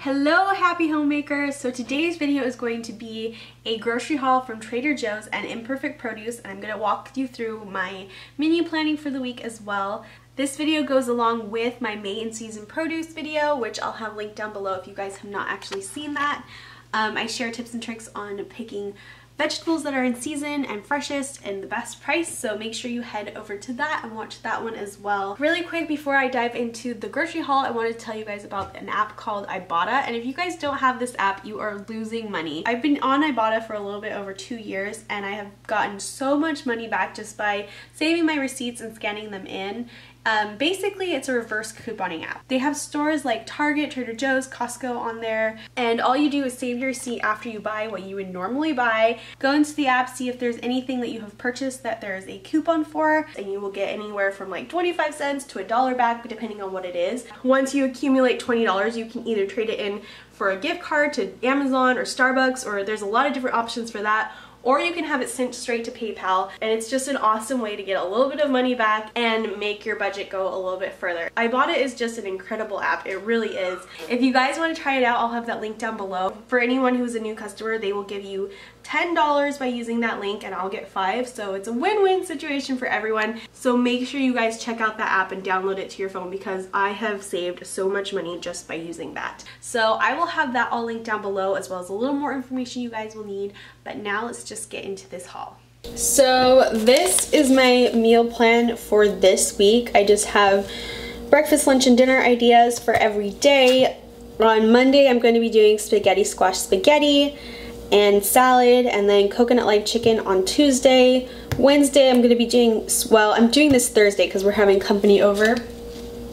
Hello happy homemakers! So today's video is going to be a grocery haul from Trader Joe's and Imperfect Produce and I'm going to walk you through my menu planning for the week as well. This video goes along with my May and season produce video which I'll have linked down below if you guys have not actually seen that. Um, I share tips and tricks on picking vegetables that are in season and freshest and the best price so make sure you head over to that and watch that one as well. Really quick before I dive into the grocery haul I wanted to tell you guys about an app called Ibotta and if you guys don't have this app you are losing money. I've been on Ibotta for a little bit over two years and I have gotten so much money back just by saving my receipts and scanning them in um, basically, it's a reverse couponing app. They have stores like Target, Trader Joe's, Costco on there, and all you do is save your receipt after you buy what you would normally buy. Go into the app, see if there's anything that you have purchased that there's a coupon for, and you will get anywhere from like 25 cents to a dollar back, depending on what it is. Once you accumulate $20, you can either trade it in for a gift card to Amazon or Starbucks, or there's a lot of different options for that, or you can have it sent straight to PayPal and it's just an awesome way to get a little bit of money back and make your budget go a little bit further. Ibotta is just an incredible app, it really is. If you guys want to try it out, I'll have that link down below. For anyone who's a new customer, they will give you $10 by using that link and I'll get 5 so it's a win-win situation for everyone. So make sure you guys check out that app and download it to your phone because I have saved so much money just by using that. So I will have that all linked down below as well as a little more information you guys will need but now let's just get into this haul. So this is my meal plan for this week. I just have breakfast, lunch, and dinner ideas for every day. On Monday, I'm going to be doing spaghetti squash spaghetti and salad and then coconut lime chicken on Tuesday. Wednesday I'm going to be doing, well I'm doing this Thursday because we're having company over.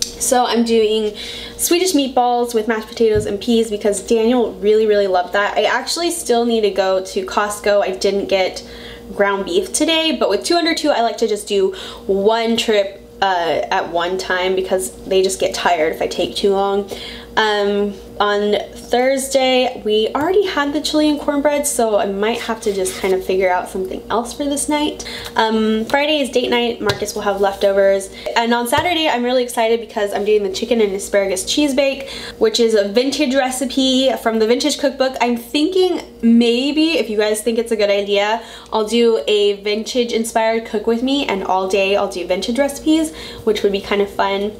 So I'm doing Swedish meatballs with mashed potatoes and peas because Daniel really, really loved that. I actually still need to go to Costco. I didn't get ground beef today, but with 202 I like to just do one trip uh, at one time because they just get tired if I take too long. Um, on Thursday, we already had the chili and cornbread, so I might have to just kind of figure out something else for this night. Um, Friday is date night. Marcus will have leftovers. And on Saturday, I'm really excited because I'm doing the chicken and asparagus cheese bake, which is a vintage recipe from the Vintage Cookbook. I'm thinking maybe, if you guys think it's a good idea, I'll do a vintage inspired cook with me and all day I'll do vintage recipes, which would be kind of fun.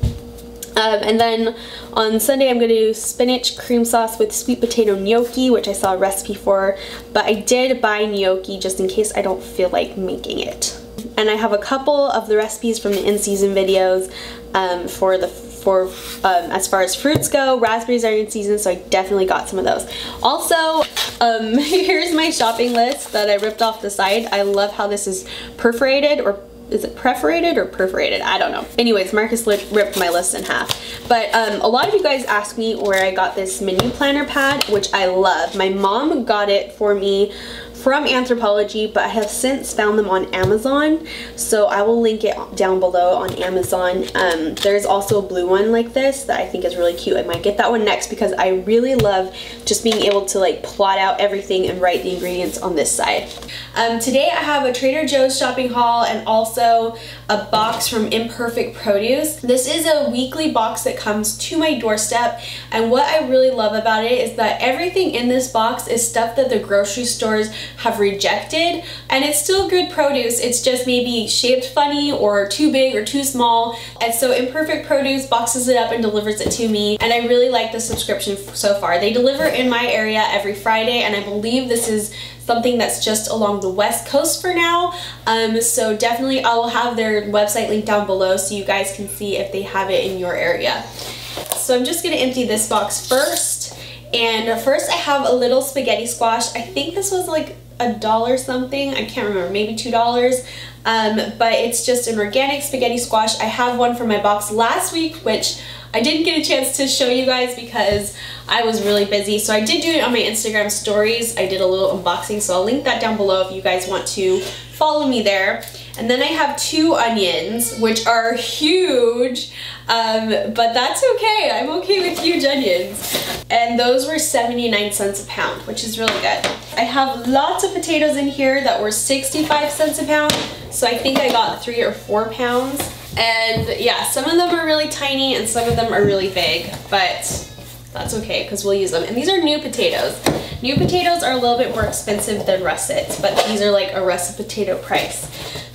Um, and then on Sunday I'm going to do spinach cream sauce with sweet potato gnocchi, which I saw a recipe for, but I did buy gnocchi just in case I don't feel like making it. And I have a couple of the recipes from the in-season videos um, for the for um, as far as fruits go. Raspberries are in season, so I definitely got some of those. Also, um, here's my shopping list that I ripped off the side. I love how this is perforated or is it perforated or perforated? I don't know. Anyways, Marcus ripped my list in half. But um, a lot of you guys asked me where I got this menu planner pad, which I love. My mom got it for me from Anthropologie, but I have since found them on Amazon. So I will link it down below on Amazon. Um, there's also a blue one like this that I think is really cute. I might get that one next because I really love just being able to like plot out everything and write the ingredients on this side. Um, today I have a Trader Joe's shopping haul and also a box from Imperfect Produce. This is a weekly box that comes to my doorstep and what I really love about it is that everything in this box is stuff that the grocery stores have rejected. And it's still good produce. It's just maybe shaped funny or too big or too small. And so Imperfect Produce boxes it up and delivers it to me. And I really like the subscription so far. They deliver in my area every Friday and I believe this is something that's just along the west coast for now. Um, so definitely I will have their website linked down below so you guys can see if they have it in your area. So I'm just to empty this box first and first I have a little spaghetti squash. I think this was like a dollar something. I can't remember, maybe two dollars. Um, but it's just an organic spaghetti squash. I have one from my box last week, which I didn't get a chance to show you guys because I was really busy. So I did do it on my Instagram stories. I did a little unboxing, so I'll link that down below if you guys want to follow me there. And then I have two onions, which are huge, um, but that's okay. I'm okay with huge onions. And those were 79 cents a pound, which is really good. I have lots of potatoes in here that were 65 cents a pound, so I think I got three or four pounds. And yeah, some of them are really tiny and some of them are really big, but that's okay because we'll use them. And these are new potatoes. New potatoes are a little bit more expensive than russets, but these are like a russet potato price.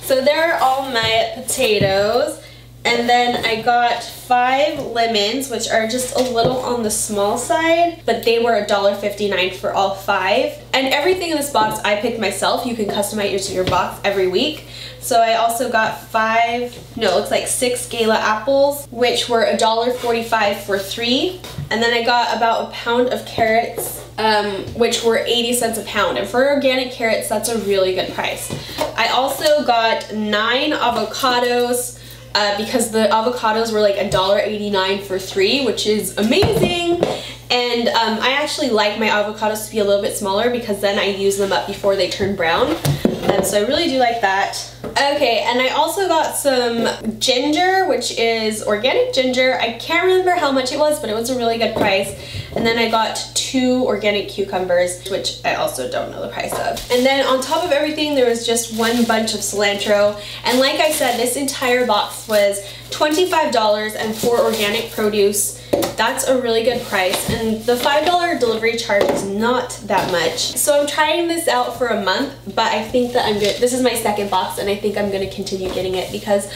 So there are all my potatoes. And then I got five lemons, which are just a little on the small side, but they were $1.59 for all five. And everything in this box I picked myself. You can customize your box every week. So I also got five, no, it looks like six Gala apples, which were $1.45 for three. And then I got about a pound of carrots, um, which were 80 cents a pound. And for organic carrots, that's a really good price. I also got nine avocados, uh, because the avocados were like $1.89 for three, which is amazing. And um, I actually like my avocados to be a little bit smaller because then I use them up before they turn brown. And so I really do like that. Okay, and I also got some ginger, which is organic ginger. I can't remember how much it was, but it was a really good price. And then I got two organic cucumbers, which I also don't know the price of. And then on top of everything, there was just one bunch of cilantro. And like I said, this entire box was $25 and for organic produce that's a really good price and the $5 delivery charge is not that much. So I'm trying this out for a month, but I think that I'm good. This is my second box and I think I'm gonna continue getting it because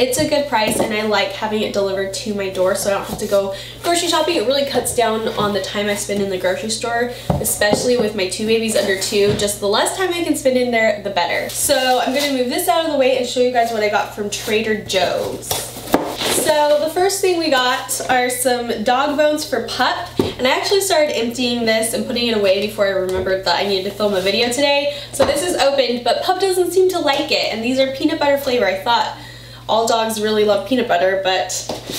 it's a good price and I like having it delivered to my door so I don't have to go grocery shopping. It really cuts down on the time I spend in the grocery store, especially with my two babies under two. Just the less time I can spend in there, the better. So I'm gonna move this out of the way and show you guys what I got from Trader Joe's. So the first thing we got are some dog bones for Pup. And I actually started emptying this and putting it away before I remembered that I needed to film a video today. So this is opened, but Pup doesn't seem to like it. And these are peanut butter flavor. I thought all dogs really love peanut butter, but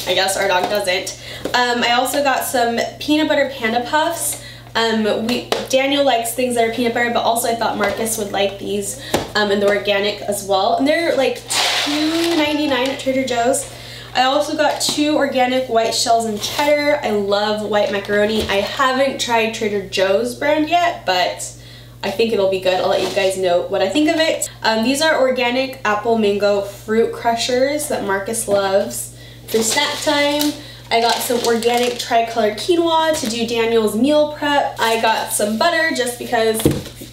I guess our dog doesn't. Um, I also got some peanut butter panda puffs. Um, we Daniel likes things that are peanut butter, but also I thought Marcus would like these um, and the organic as well. And they're like $2.99 at Trader Joe's. I also got two organic white shells and cheddar. I love white macaroni. I haven't tried Trader Joe's brand yet, but I think it'll be good. I'll let you guys know what I think of it. Um, these are organic apple mango fruit crushers that Marcus loves for snack time. I got some organic tricolored quinoa to do Daniel's meal prep. I got some butter just because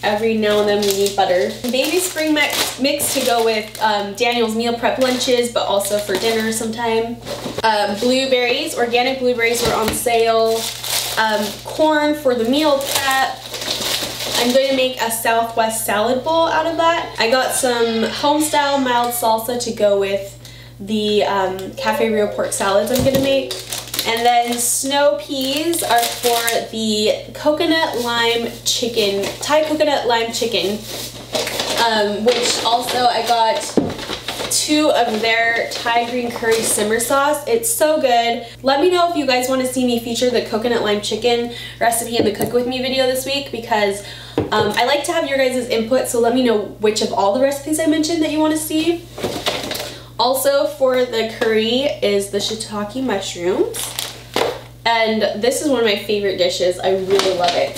every now and then we need butter. Baby spring mix, mix to go with um, Daniel's meal prep lunches, but also for dinner sometime. Um, blueberries, organic blueberries were on sale. Um, corn for the meal prep. I'm going to make a Southwest salad bowl out of that. I got some home-style mild salsa to go with the um, Cafe Rio pork salads I'm going to make. And then snow peas are for the coconut lime chicken, Thai coconut lime chicken, um, which also I got two of their Thai green curry simmer sauce. It's so good. Let me know if you guys want to see me feature the coconut lime chicken recipe in the cook with me video this week because um, I like to have your guys' input so let me know which of all the recipes I mentioned that you want to see. Also for the curry is the shiitake mushrooms. And this is one of my favorite dishes. I really love it.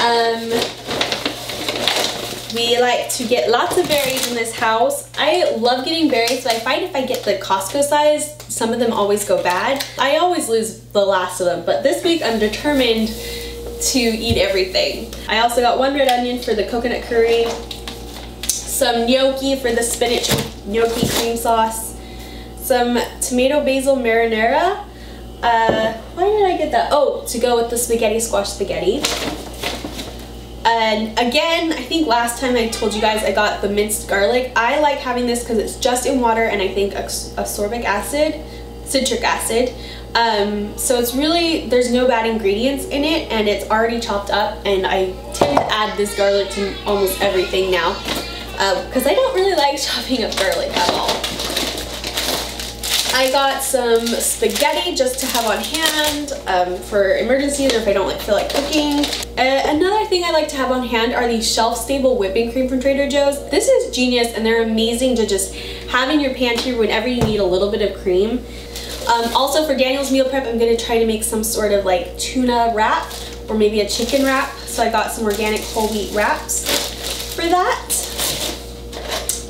Um, we like to get lots of berries in this house. I love getting berries, but I find if I get the Costco size, some of them always go bad. I always lose the last of them, but this week I'm determined to eat everything. I also got one red onion for the coconut curry, some gnocchi for the spinach gnocchi cream sauce, some tomato basil marinara, uh, why did I get that? Oh, to go with the spaghetti squash spaghetti. And again, I think last time I told you guys I got the minced garlic. I like having this because it's just in water and I think ascorbic acid, citric acid. Um, so it's really, there's no bad ingredients in it and it's already chopped up and I tend to add this garlic to almost everything now because um, I don't really like chopping up garlic at all. I got some spaghetti just to have on hand um, for emergencies or if I don't like, feel like cooking. Uh, another thing I like to have on hand are these shelf-stable whipping cream from Trader Joe's. This is genius and they're amazing to just have in your pantry whenever you need a little bit of cream. Um, also for Daniel's meal prep, I'm gonna try to make some sort of like tuna wrap or maybe a chicken wrap. So I got some organic whole wheat wraps for that.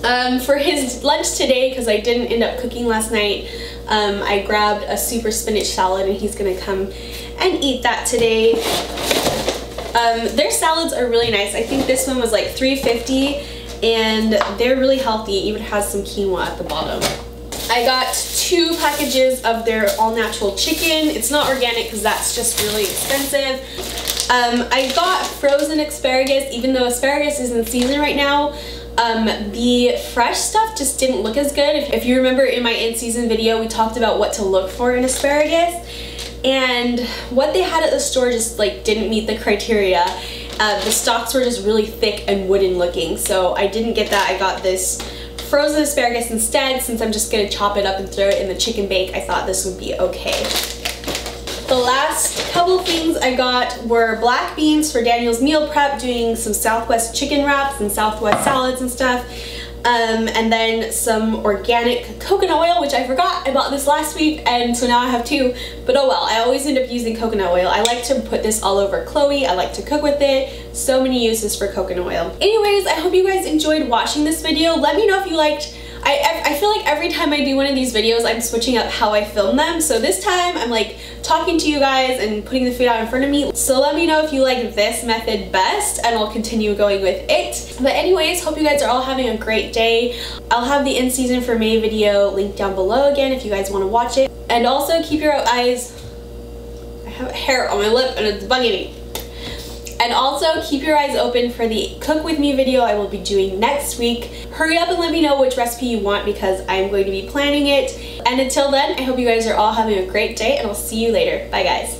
Um, for his lunch today, because I didn't end up cooking last night, um, I grabbed a super spinach salad and he's gonna come and eat that today. Um, their salads are really nice. I think this one was like 3.50 and they're really healthy. It even has some quinoa at the bottom. I got two packages of their all-natural chicken. It's not organic because that's just really expensive. Um, I got frozen asparagus, even though asparagus is in season right now. Um, the fresh stuff just didn't look as good. If, if you remember in my in-season video, we talked about what to look for in asparagus. And what they had at the store just like didn't meet the criteria. Uh, the stalks were just really thick and wooden looking, so I didn't get that. I got this frozen asparagus instead since I'm just gonna chop it up and throw it in the chicken bake. I thought this would be okay. The last couple things I got were black beans for Daniel's meal prep, doing some Southwest chicken wraps and Southwest salads and stuff. Um, and then some organic coconut oil, which I forgot. I bought this last week, and so now I have two. But oh well, I always end up using coconut oil. I like to put this all over Chloe. I like to cook with it. So many uses for coconut oil. Anyways, I hope you guys enjoyed watching this video. Let me know if you liked I, I feel like every time I do one of these videos, I'm switching up how I film them. So this time I'm like talking to you guys and putting the food out in front of me. So let me know if you like this method best and I'll continue going with it. But anyways, hope you guys are all having a great day. I'll have the in season for May video linked down below again if you guys want to watch it. And also keep your eyes, I have hair on my lip and it's bugging me. And also keep your eyes open for the cook with me video I will be doing next week. Hurry up and let me know which recipe you want because I'm going to be planning it. And until then, I hope you guys are all having a great day and I'll see you later. Bye guys.